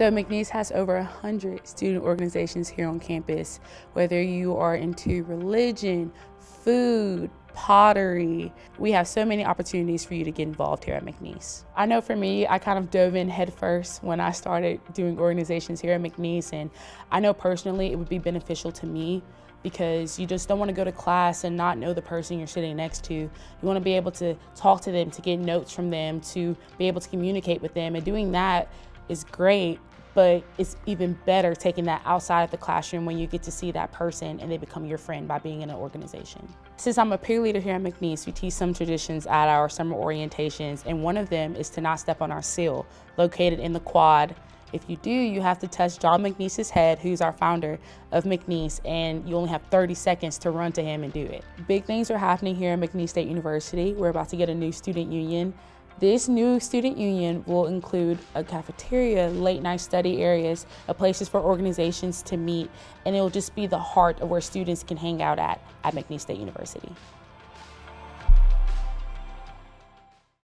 So McNeese has over 100 student organizations here on campus, whether you are into religion, food, pottery. We have so many opportunities for you to get involved here at McNeese. I know for me, I kind of dove in headfirst when I started doing organizations here at McNeese, and I know personally it would be beneficial to me because you just don't want to go to class and not know the person you're sitting next to. You want to be able to talk to them, to get notes from them, to be able to communicate with them, and doing that is great but it's even better taking that outside of the classroom when you get to see that person and they become your friend by being in an organization. Since I'm a peer leader here at McNeese, we teach some traditions at our summer orientations, and one of them is to not step on our seal, located in the quad. If you do, you have to touch John McNeese's head, who's our founder of McNeese, and you only have 30 seconds to run to him and do it. Big things are happening here at McNeese State University. We're about to get a new student union this new student union will include a cafeteria, late night study areas, a places for organizations to meet, and it will just be the heart of where students can hang out at at McNeese State University.